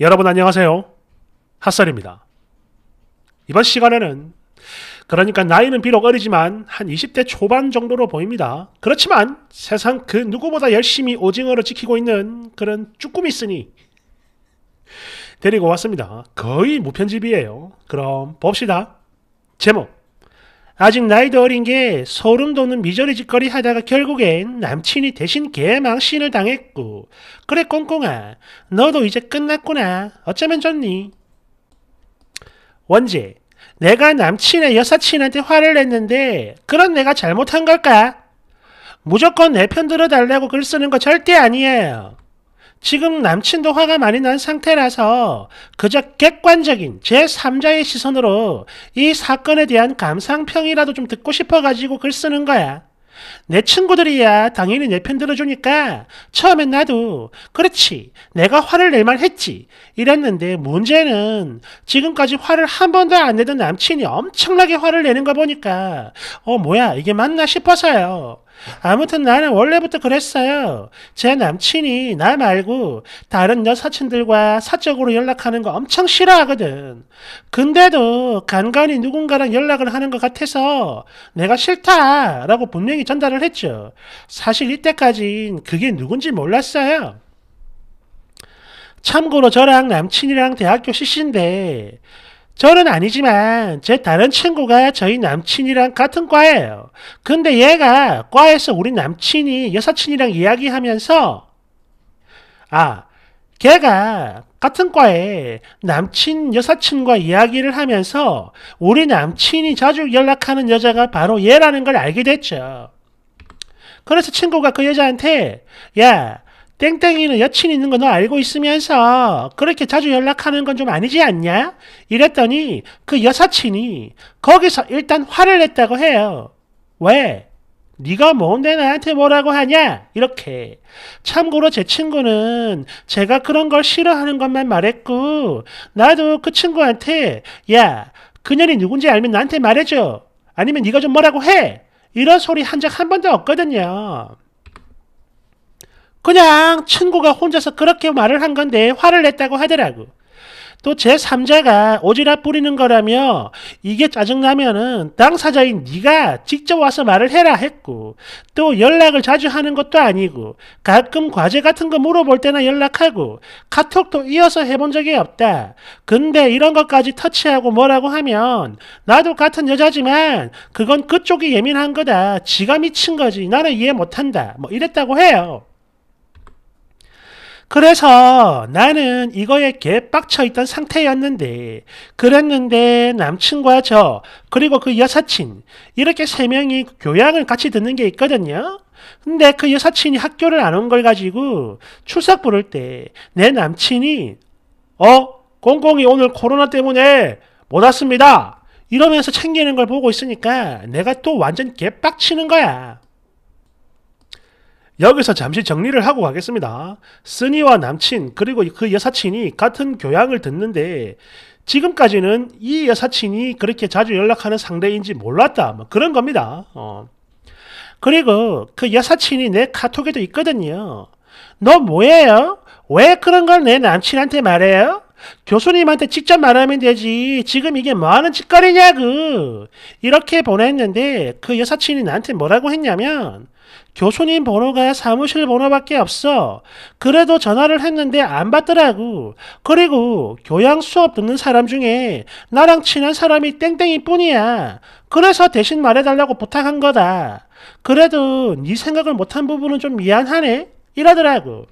여러분 안녕하세요. 핫살입니다. 이번 시간에는 그러니까 나이는 비록 어리지만 한 20대 초반 정도로 보입니다. 그렇지만 세상 그 누구보다 열심히 오징어를 지키고 있는 그런 쭈꾸미 쓰니 데리고 왔습니다. 거의 무편집이에요. 그럼 봅시다. 제목 아직 나이도 어린 게 소름 돋는 미저리 짓거리 하다가 결국엔 남친이 대신 개망신을 당했고 그래 꽁꽁아 너도 이제 끝났구나 어쩌면 좋니 원재 내가 남친의 여사친한테 화를 냈는데 그런 내가 잘못한 걸까? 무조건 내 편 들어달라고 글 쓰는 거 절대 아니에요. 지금 남친도 화가 많이 난 상태라서 그저 객관적인 제3자의 시선으로 이 사건에 대한 감상평이라도 좀 듣고 싶어가지고 글 쓰는 거야. 내 친구들이야 당연히 내 편 들어주니까 처음엔 나도 그렇지 내가 화를 낼만 했지 이랬는데 문제는 지금까지 화를 한 번도 안 내던 남친이 엄청나게 화를 내는 거 보니까 어 뭐야 이게 맞나 싶어서요. 아무튼 나는 원래부터 그랬어요. 제 남친이 나 말고 다른 여사친들과 사적으로 연락하는 거 엄청 싫어하거든. 근데도 간간히 누군가랑 연락을 하는 것 같아서 내가 싫다라고 분명히 전달을 했죠. 사실 이때까진 그게 누군지 몰랐어요. 참고로 저랑 남친이랑 대학교 CC인데 저는 아니지만 제 다른 친구가 저희 남친이랑 같은 과예요. 근데 얘가 과에서 우리 남친이 여사친이랑 이야기하면서 아 걔가 같은 과에 남친 여사친과 이야기를 하면서 우리 남친이 자주 연락하는 여자가 바로 얘라는 걸 알게 됐죠. 그래서 친구가 그 여자한테 야 땡땡이는 여친 있는 거 너 알고 있으면서 그렇게 자주 연락하는 건 좀 아니지 않냐? 이랬더니 그 여사친이 거기서 일단 화를 냈다고 해요. 왜? 네가 뭔데 나한테 뭐라고 하냐? 이렇게. 참고로 제 친구는 제가 그런 걸 싫어하는 것만 말했고 나도 그 친구한테 야 그년이 누군지 알면 나한테 말해줘. 아니면 네가 좀 뭐라고 해. 이런 소리 한 적 한 번도 없거든요. 그냥 친구가 혼자서 그렇게 말을 한 건데 화를 냈다고 하더라고. 또 제3자가 오지랖 부리는 거라며 이게 짜증나면은 당사자인 네가 직접 와서 말을 해라 했고 또 연락을 자주 하는 것도 아니고 가끔 과제 같은 거 물어볼 때나 연락하고 카톡도 이어서 해본 적이 없다. 근데 이런 것까지 터치하고 뭐라고 하면 나도 같은 여자지만 그건 그쪽이 예민한 거다. 지가 미친 거지. 나는 이해 못한다. 뭐 이랬다고 해요. 그래서 나는 이거에 개빡쳐 있던 상태였는데, 그랬는데 남친과 저, 그리고 그 여사친, 이렇게 세 명이 교양을 같이 듣는 게 있거든요? 근데 그 여사친이 학교를 안 온 걸 가지고 출석 부를 때 내 남친이, 어? 공공이 오늘 코로나 때문에 못 왔습니다. 이러면서 챙기는 걸 보고 있으니까 내가 또 완전 개빡치는 거야. 여기서 잠시 정리를 하고 가겠습니다. 쓰니와 남친 그리고 그 여사친이 같은 교양을 듣는데 지금까지는 이 여사친이 그렇게 자주 연락하는 상대인지 몰랐다. 뭐 그런 겁니다. 어. 그리고 그 여사친이 내 카톡에도 있거든요. 너 뭐예요? 왜 그런 걸 내 남친한테 말해요? 교수님한테 직접 말하면 되지. 지금 이게 뭐하는 짓거리냐고. 이렇게 보냈는데 그 여사친이 나한테 뭐라고 했냐면 교수님 번호가 사무실 번호밖에 없어. 그래도 전화를 했는데 안 받더라고. 그리고 교양 수업 듣는 사람 중에 나랑 친한 사람이 땡땡이 뿐이야. 그래서 대신 말해달라고 부탁한 거다. 그래도 네 생각을 못한 부분은 좀 미안하네. 이러더라고.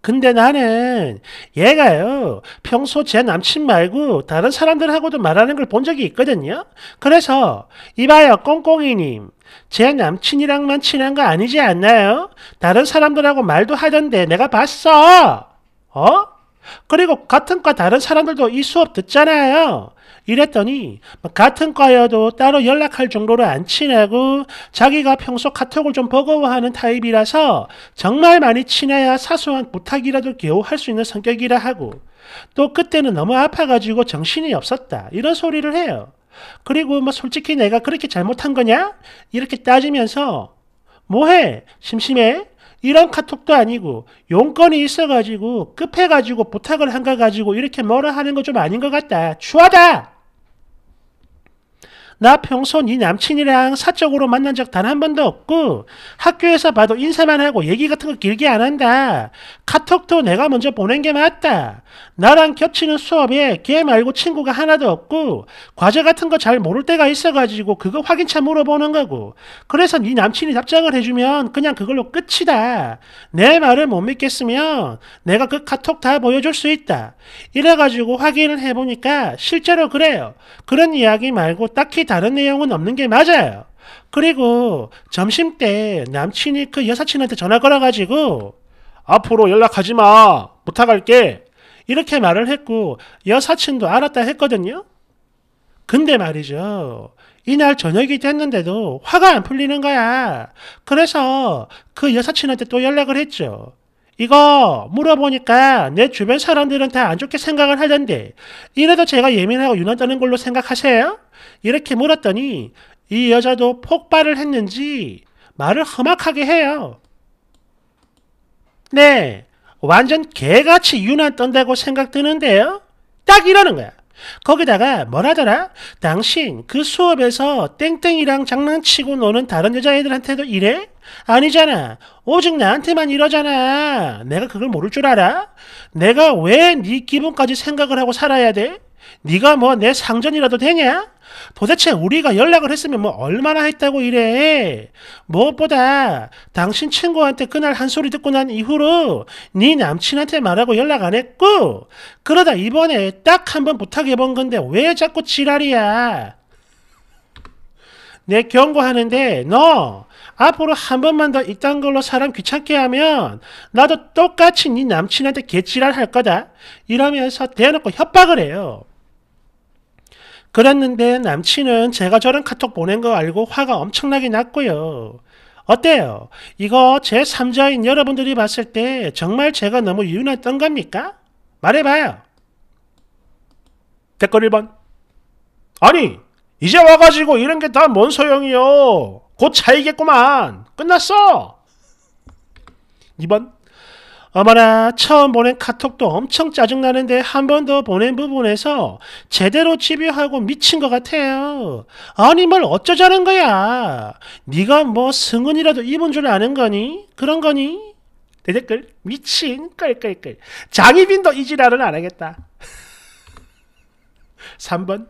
근데 나는 얘가요 평소 제 남친 말고 다른 사람들하고도 말하는 걸 본 적이 있거든요. 그래서 이봐요 꽁꽁이님 제 남친이랑만 친한 거 아니지 않나요? 다른 사람들하고 말도 하던데 내가 봤어. 어? 그리고 같은 과 다른 사람들도 이 수업 듣잖아요. 이랬더니 같은 과여도 따로 연락할 정도로 안 친하고 자기가 평소 카톡을 좀 버거워하는 타입이라서 정말 많이 친해야 사소한 부탁이라도 겨우 할 수 있는 성격이라 하고 또 그때는 너무 아파가지고 정신이 없었다 이런 소리를 해요. 그리고 뭐 솔직히 내가 그렇게 잘못한 거냐? 이렇게 따지면서 뭐해? 심심해? 이런 카톡도 아니고 용건이 있어가지고 급해가지고 부탁을 한 거 가지고 이렇게 뭐라 하는 거 좀 아닌 것 같다. 추하다. 나 평소 네 남친이랑 사적으로 만난 적 단 한 번도 없고 학교에서 봐도 인사만 하고 얘기 같은 거 길게 안 한다. 카톡도 내가 먼저 보낸 게 맞다. 나랑 겹치는 수업에 걔 말고 친구가 하나도 없고 과제 같은 거 잘 모를 때가 있어가지고 그거 확인차 물어보는 거고 그래서 네 남친이 답장을 해주면 그냥 그걸로 끝이다. 내 말을 못 믿겠으면 내가 그 카톡 다 보여줄 수 있다. 이래가지고 확인을 해보니까 실제로 그래요. 그런 이야기 말고 딱히 다른 내용은 없는 게 맞아요. 그리고 점심 때 남친이 그 여사친한테 전화 걸어가지고 앞으로 연락하지 마. 부탁할게. 이렇게 말을 했고 여사친도 알았다 했거든요. 근데 말이죠. 이날 저녁이 됐는데도 화가 안 풀리는 거야. 그래서 그 여사친한테 또 연락을 했죠. 이거 물어보니까 내 주변 사람들은 다 안 좋게 생각을 하던데 이래도 제가 예민하고 유난 떠는 걸로 생각하세요? 이렇게 물었더니 이 여자도 폭발을 했는지 말을 험악하게 해요. 네, 완전 개같이 유난 떤다고 생각 드는데요? 딱 이러는 거야. 거기다가 뭐라더라? 당신 그 수업에서 땡땡이랑 장난치고 노는 다른 여자애들한테도 이래? 아니잖아. 오직 나한테만 이러잖아. 내가 그걸 모를 줄 알아? 내가 왜 네 기분까지 생각을 하고 살아야 돼? 네가 뭐 내 상전이라도 되냐? 도대체 우리가 연락을 했으면 뭐 얼마나 했다고 이래. 무엇보다 당신 친구한테 그날 한 소리 듣고 난 이후로 네 남친한테 말하고 연락 안 했고 그러다 이번에 딱 한 번 부탁해 본 건데 왜 자꾸 지랄이야. 내 경고하는데 너 앞으로 한 번만 더 이딴 걸로 사람 귀찮게 하면 나도 똑같이 네 남친한테 개지랄 할 거다. 이러면서 대놓고 협박을 해요. 그랬는데 남친은 제가 저런 카톡 보낸 거 알고 화가 엄청나게 났고요. 어때요? 이거 제 3자인 여러분들이 봤을 때 정말 제가 너무 유난했던 겁니까? 말해봐요. 댓글 1번. 아니, 이제 와가지고 이런 게 다 뭔 소용이요? 곧 차이겠구만. 끝났어. 2번. 어머나 처음 보낸 카톡도 엄청 짜증나는데 한 번 더 보낸 부분에서 제대로 집요하고 미친 것 같아요. 아니 뭘 어쩌자는 거야. 네가 뭐 승은이라도 입은 줄 아는 거니? 그런 거니? 대댓글 미친 끌끌끌 장희빈도 이 지랄은 안 하겠다. 3번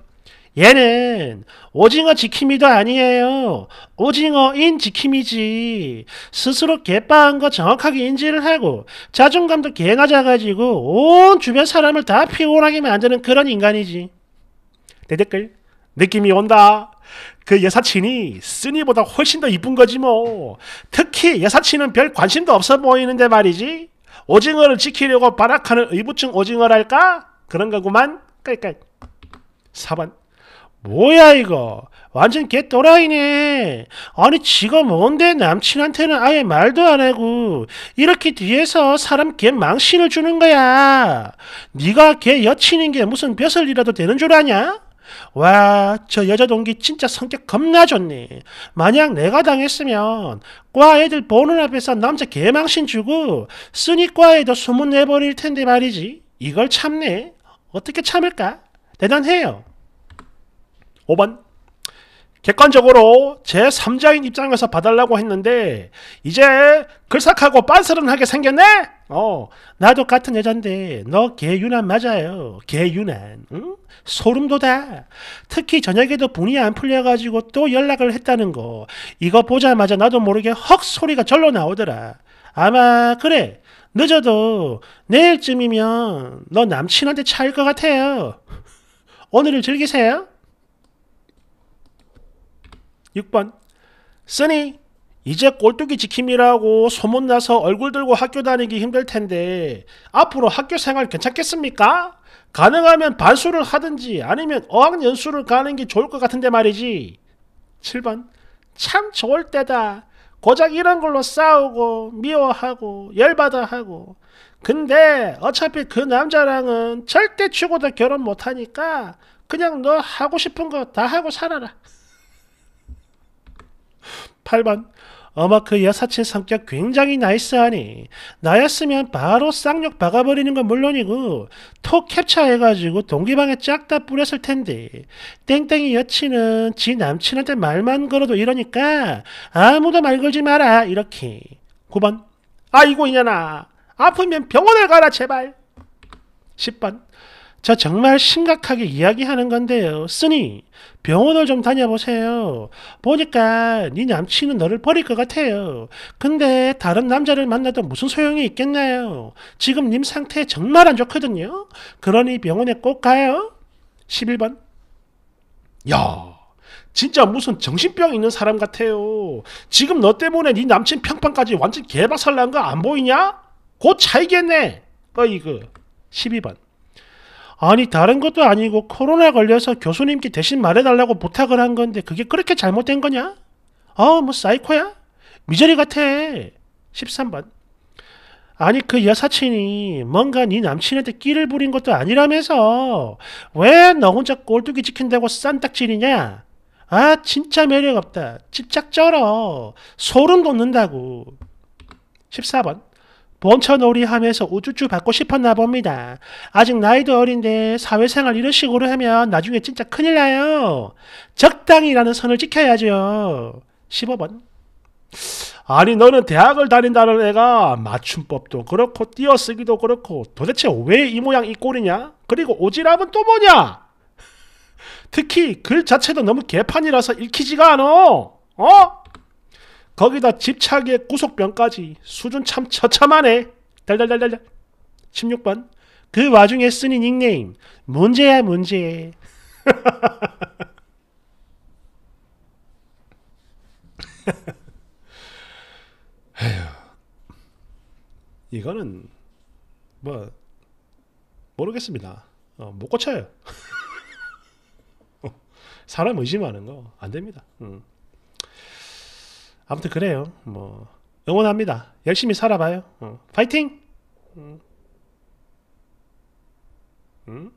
얘는 오징어 지킴이도 아니에요. 오징어인 지킴이지. 스스로 개빠한 거 정확하게 인지를 하고 자존감도 개 낮아가지고 온 주변 사람을 다 피곤하게 만드는 그런 인간이지. 내 댓글 느낌이 온다. 그 여사친이 쓰니보다 훨씬 더 이쁜 거지 뭐. 특히 여사친은 별 관심도 없어 보이는데 말이지. 오징어를 지키려고 발악하는 의부증 오징어랄까? 그런 거구만. 깔깔. 4번 뭐야 이거 완전 개또라이네 아니 지가 뭔데 남친한테는 아예 말도 안 하고 이렇게 뒤에서 사람 개 망신을 주는 거야 네가 걔 여친인 게 무슨 벼슬이라도 되는 줄 아냐? 와, 저 여자 동기 진짜 성격 겁나 좋네. 만약 내가 당했으면 과 애들 보는 앞에서 남자 개망신 주고 쓰니 과에도 소문 내버릴 텐데 말이지. 이걸 참네. 어떻게 참을까? 대단해요. 5번. 객관적으로 제3자인 입장에서 봐달라고 했는데 이제 글싹하고 빤스런하게 생겼네? 어 나도 같은 여잔데 너 개유난 맞아요. 개유난 응? 소름 돋아. 특히 저녁에도 분이 안 풀려가지고 또 연락을 했다는 거. 이거 보자마자 나도 모르게 헉 소리가 절로 나오더라. 아마 그래. 늦어도 내일쯤이면 너 남친한테 차일 것 같아요. 오늘을 즐기세요 6번 쓰니 이제 꼴뚜기 지킴이라고 소문나서 얼굴 들고 학교 다니기 힘들 텐데 앞으로 학교 생활 괜찮겠습니까? 가능하면 반수를 하든지 아니면 어학연수를 가는 게 좋을 것 같은데 말이지. 7번 참 좋을 때다. 고작 이런 걸로 싸우고 미워하고 열받아 하고 근데 어차피 그 남자랑은 절대 죽어도 결혼 못하니까 그냥 너 하고 싶은 거 다 하고 살아라. 8번 어머 그 여사친 성격 굉장히 나이스하니 나였으면 바로 쌍욕 박아버리는 건 물론이고 톡 캡처해가지고 동기방에 쫙 다 뿌렸을 텐데 땡땡이 여친은 지 남친한테 말만 걸어도 이러니까 아무도 말 걸지 마라 이렇게. 9번 아이고 이년아. 아프면 병원을 가라 제발. 10번 저 정말 심각하게 이야기하는 건데요. 쓰니 병원을 좀 다녀보세요. 보니까 네 남친은 너를 버릴 것 같아요. 근데 다른 남자를 만나도 무슨 소용이 있겠나요? 지금 님 상태 정말 안 좋거든요. 그러니 병원에 꼭 가요. 11번 야 진짜 무슨 정신병 있는 사람 같아요. 지금 너 때문에 네 남친 평판까지 완전 개박살 난 거 안 보이냐? 곧 차이겠네. 어이구 12번 아니 다른 것도 아니고 코로나 걸려서 교수님께 대신 말해달라고 부탁을 한 건데 그게 그렇게 잘못된 거냐? 어 뭐 사이코야? 미저리 같아 13번 아니 그 여사친이 뭔가 네 남친한테 끼를 부린 것도 아니라면서 왜 너 혼자 꼴뚜기 지킨다고 싼딱질이냐? 아 진짜 매력없다 집착 쩔어 소름 돋는다고 14번 본처놀이 하면서 우쭈쭈 받고 싶었나 봅니다. 아직 나이도 어린데 사회생활 이런 식으로 하면 나중에 진짜 큰일 나요. 적당히라는 선을 지켜야죠. 15번. 아니 너는 대학을 다닌다는 애가 맞춤법도 그렇고 띄어쓰기도 그렇고 도대체 왜 이 모양 이 꼴이냐? 그리고 오지랖은 또 뭐냐? 특히 글 자체도 너무 개판이라서 읽히지가 않아. 어? 거기다 집착의 구속병까지 수준 참 처참하네. 달달달달. 16번. 그 와중에 쓰니 닉네임. 문제야 문제. 이거는 뭐 모르겠습니다. 어, 못 고쳐요. 사람 의심하는 거 안 됩니다. 음. 아무튼 그래요. 뭐 응원합니다. 열심히 살아봐요. 어. 파이팅! 음. 음?